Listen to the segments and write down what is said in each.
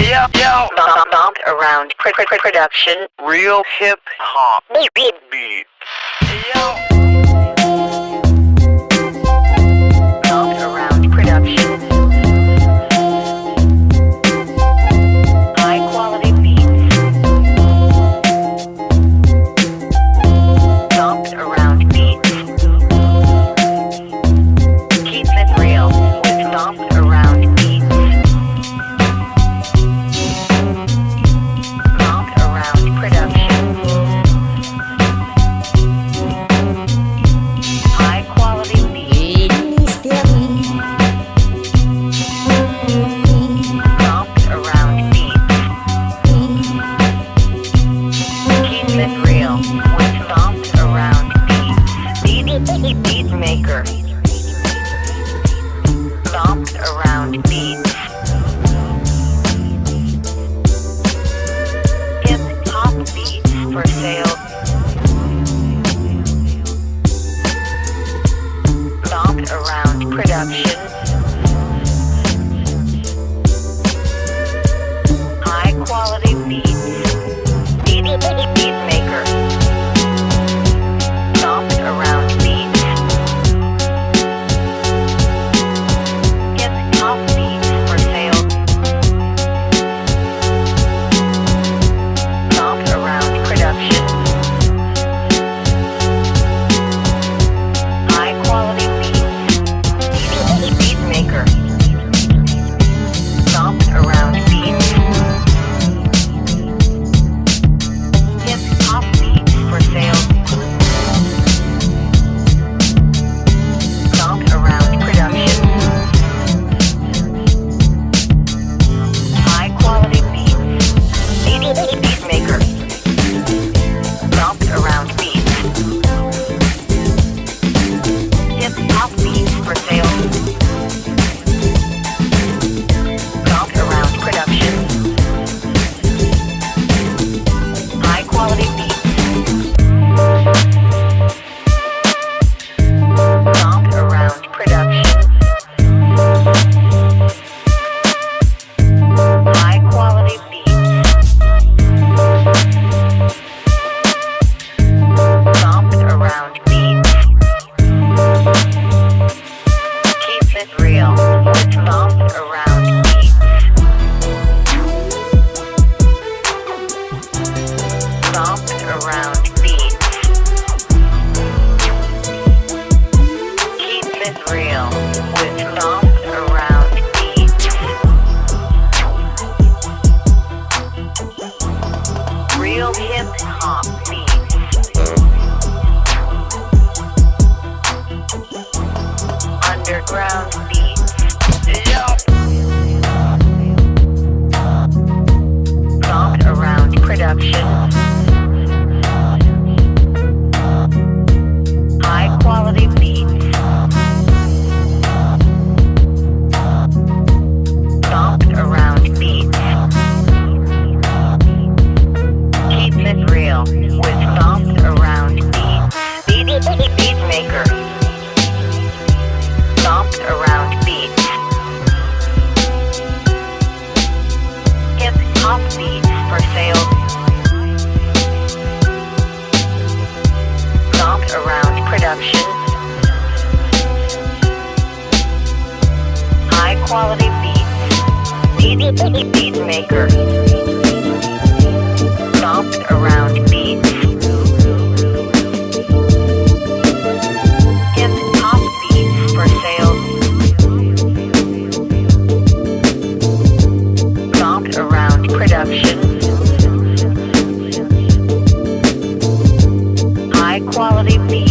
Yeah, yeah. Vamp around pr pr production. Real hip hop. Beat. Beats. around me. underground beat. Love. Around production. quality beats. Beat, beat maker. Stomped around beats. Beats for sale. Around production. High quality beats.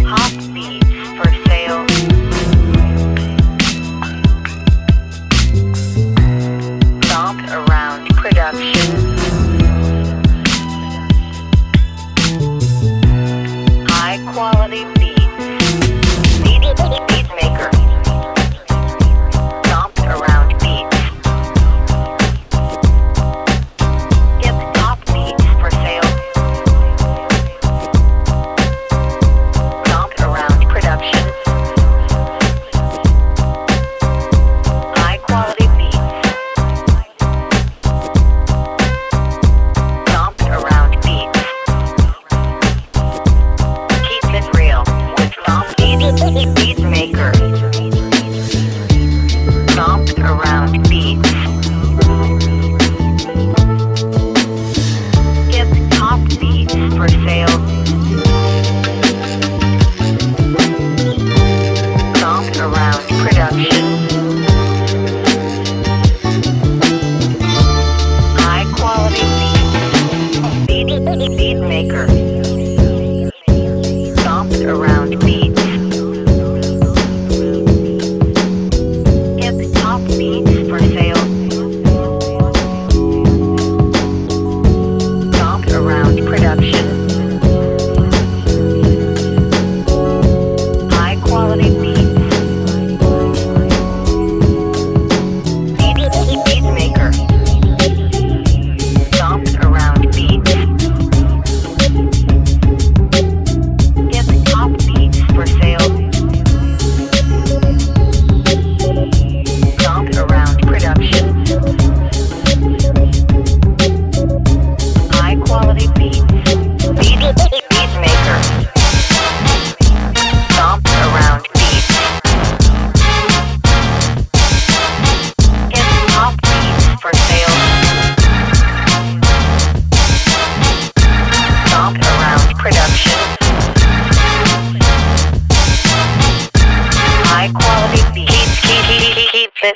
好。Beatmaker. Stomped around me.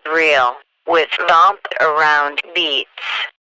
get real with Vamp Around Beats.